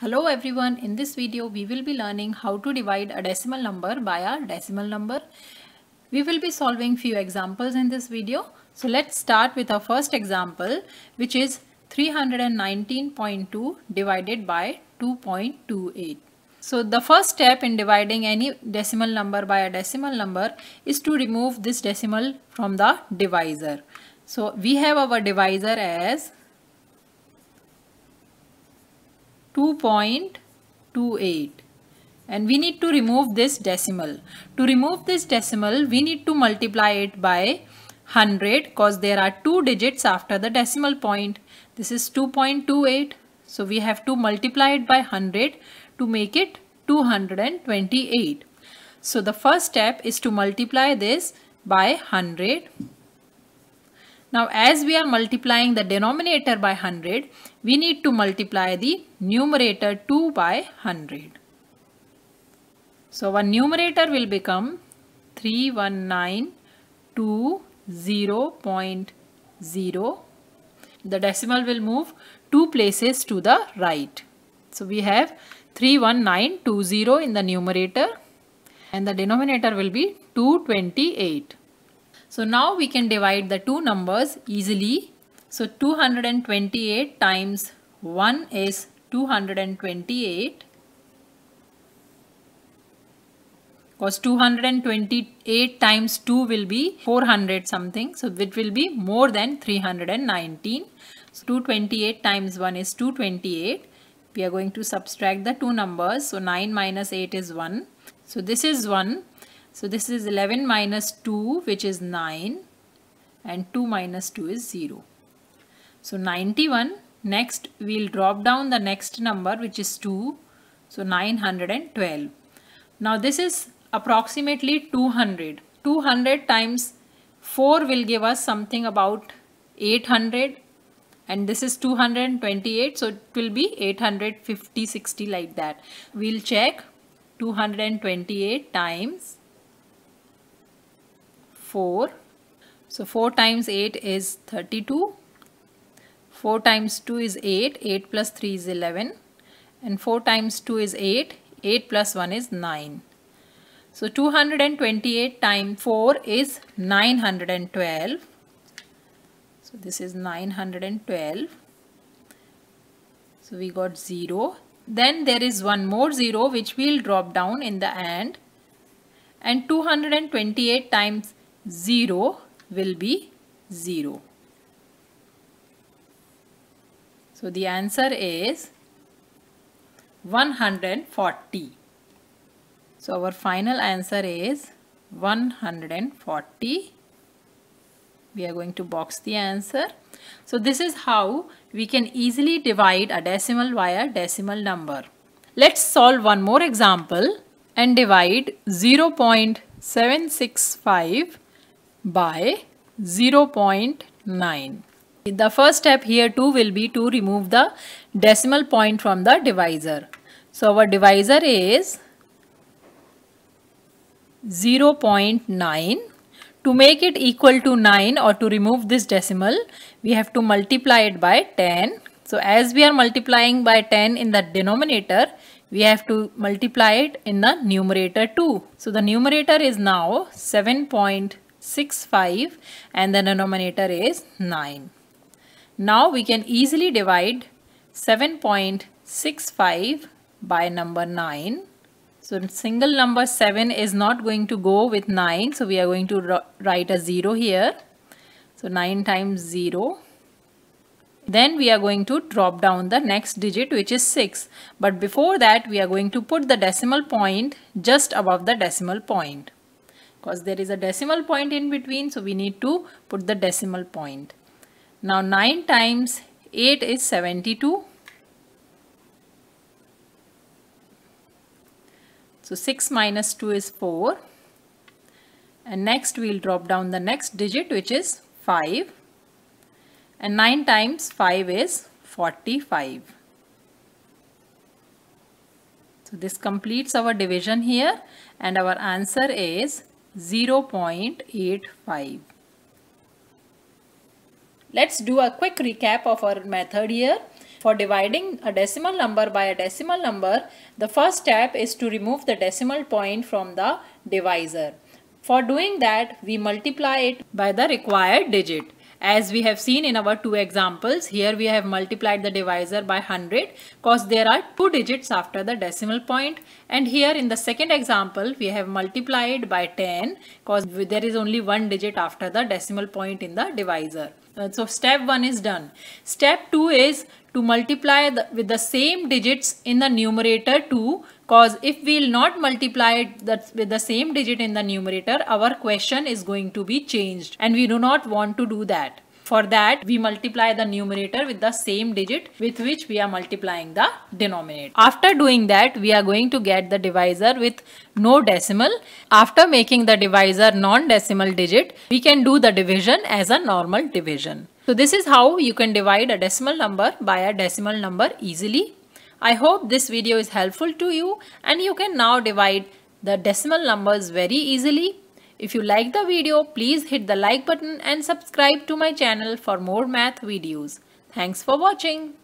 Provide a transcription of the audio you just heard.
Hello everyone, in this video we will be learning how to divide a decimal number by a decimal number. We will be solving few examples in this video. So let's start with our first example which is 319.2 divided by 2.28. So the first step in dividing any decimal number by a decimal number is to remove this decimal from the divisor. So we have our divisor as 2.28 and we need to remove this decimal. To remove this decimal we need to multiply it by 100 because there are two digits after the decimal point. This is 2.28 so we have to multiply it by 100 to make it 228. So the first step is to multiply this by 100 now as we are multiplying the denominator by 100, we need to multiply the numerator 2 by 100. So our numerator will become 31920.0. The decimal will move two places to the right. So we have 31920 in the numerator and the denominator will be 228. So now we can divide the two numbers easily. So 228 times 1 is 228 because 228 times 2 will be 400 something. So it will be more than 319 so 228 times 1 is 228 we are going to subtract the two numbers. So 9 minus 8 is 1 so this is 1 so this is 11 minus 2 which is 9 and 2 minus 2 is 0. So 91 next we'll drop down the next number which is 2 so 912. Now this is approximately 200. 200 times 4 will give us something about 800 and this is 228 so it will be 850 60 like that. We'll check 228 times 4. So 4 times 8 is 32. 4 times 2 is 8. 8 plus 3 is 11. And 4 times 2 is 8. 8 plus 1 is 9. So 228 times 4 is 912. So this is 912. So we got 0. Then there is one more 0 which we'll drop down in the end. And 228 times 0 will be 0. So the answer is 140. So our final answer is 140. We are going to box the answer. So this is how we can easily divide a decimal via decimal number. Let's solve one more example and divide 0.765 by 0.9. The first step here too will be to remove the decimal point from the divisor. So our divisor is 0.9. To make it equal to 9 or to remove this decimal, we have to multiply it by 10. So as we are multiplying by 10 in the denominator, we have to multiply it in the numerator too. So the numerator is now 7.9. 65 and the denominator is 9. Now we can easily divide 7.65 by number 9. So single number 7 is not going to go with 9. So we are going to write a 0 here. So 9 times 0. Then we are going to drop down the next digit which is 6. But before that we are going to put the decimal point just above the decimal point because there is a decimal point in between so we need to put the decimal point. Now 9 times 8 is 72. So 6 minus 2 is 4 and next we'll drop down the next digit which is 5 and 9 times 5 is 45. So this completes our division here and our answer is 0.85. Let's do a quick recap of our method here. For dividing a decimal number by a decimal number, the first step is to remove the decimal point from the divisor. For doing that, we multiply it by the required digit. As we have seen in our two examples, here we have multiplied the divisor by 100 because there are two digits after the decimal point and here in the second example we have multiplied by 10 because there is only one digit after the decimal point in the divisor. Uh, so step 1 is done. Step 2 is to multiply the, with the same digits in the numerator too because if we will not multiply it that with the same digit in the numerator our question is going to be changed and we do not want to do that. For that, we multiply the numerator with the same digit with which we are multiplying the denominator. After doing that, we are going to get the divisor with no decimal. After making the divisor non-decimal digit, we can do the division as a normal division. So this is how you can divide a decimal number by a decimal number easily. I hope this video is helpful to you and you can now divide the decimal numbers very easily. If you like the video, please hit the like button and subscribe to my channel for more math videos. Thanks for watching.